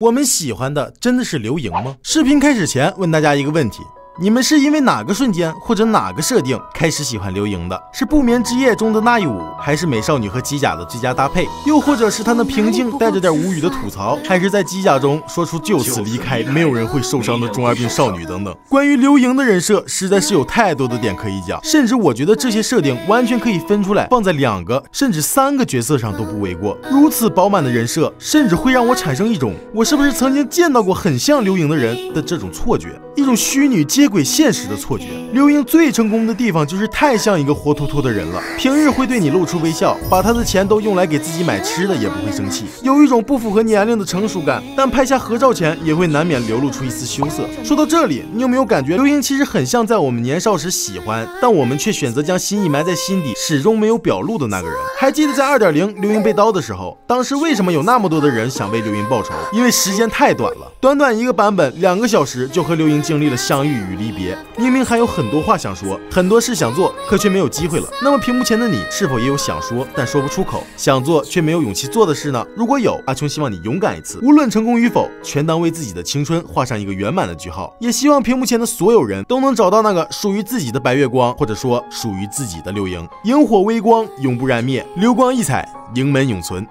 我们喜欢的真的是刘莹吗？视频开始前问大家一个问题。你们是因为哪个瞬间或者哪个设定开始喜欢刘莹的？是不眠之夜中的那一舞，还是美少女和机甲的最佳搭配？又或者是她那平静带着点无语的吐槽，还是在机甲中说出就此离开，没有人会受伤的中二病少女等等？关于刘莹的人设，实在是有太多的点可以讲，甚至我觉得这些设定完全可以分出来放在两个甚至三个角色上都不为过。如此饱满的人设，甚至会让我产生一种我是不是曾经见到过很像刘莹的人的这种错觉，一种虚拟接。轨现实的错觉。刘英最成功的地方就是太像一个活脱脱的人了。平日会对你露出微笑，把他的钱都用来给自己买吃的，也不会生气，有一种不符合年龄的成熟感。但拍下合照前，也会难免流露出一丝羞涩。说到这里，你有没有感觉刘英其实很像在我们年少时喜欢，但我们却选择将心意埋在心底，始终没有表露的那个人？还记得在二点零刘英被刀的时候，当时为什么有那么多的人想为刘英报仇？因为时间太短了，短短一个版本，两个小时就和刘英经历了相遇与。离别，明明还有很多话想说，很多事想做，可却没有机会了。那么屏幕前的你，是否也有想说但说不出口，想做却没有勇气做的事呢？如果有，阿琼希望你勇敢一次，无论成功与否，全当为自己的青春画上一个圆满的句号。也希望屏幕前的所有人都能找到那个属于自己的白月光，或者说属于自己的刘英。萤火微光永不燃灭，流光溢彩，盈门永存。